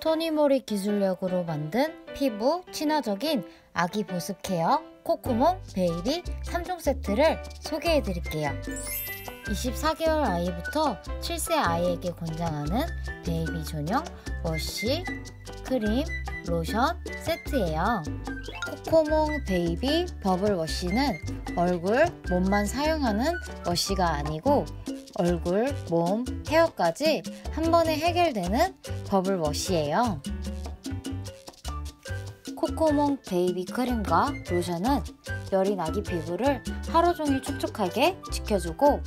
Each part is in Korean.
토니모리 기술력으로 만든 피부 친화적인 아기 보습 케어 코코몽 베이비 3종 세트를 소개해 드릴게요. 24개월 아이부터 7세 아이에게 권장하는 베이비 전용 wash, 크림, 로션 세트예요. 코코몽 베이비 bubble wash는 얼굴, 몸만 사용하는 wash가 아니고 얼굴, 몸, 헤어까지 한 번에 해결되는 bubble wash예요. 코코몽 베이비 크림과 로션은 여린 아기 피부를 하루 종일 촉촉하게 지켜주고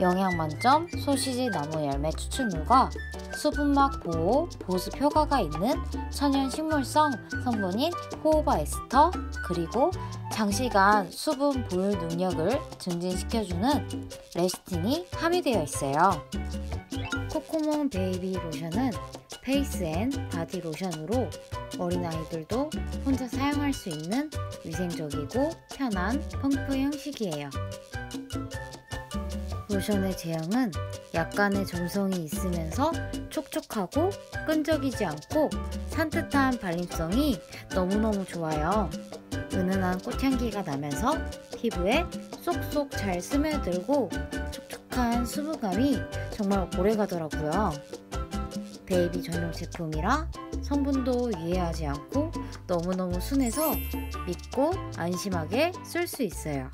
영양 만점 소시지 나무 열매 추출물과 수분막 보호, 보습 효과가 있는 천연 식물성 성분인 호호바 에스터 그리고 장시간 수분 보유 능력을 증진시켜주는 레시틴이 함유되어 있어요. 코코몽 베이비 로션은 face and body 로션으로 어린아이들도 혼자 사용할 수 있는 위생적이고 편한 펌프 형식이에요. 로션의 제형은 약간의 점성이 있으면서 촉촉하고 끈적이지 않고 산뜻한 발림성이 너무너무 좋아요. 은은한 꽃향기가 나면서 피부에 쏙쏙 잘 스며들고 촉촉한 수분감이 정말 오래 가더라고요. 베이비 전용 제품이라 성분도 유해하지 않고 너무너무 순해서 믿고 안심하게 쓸 수 있어요.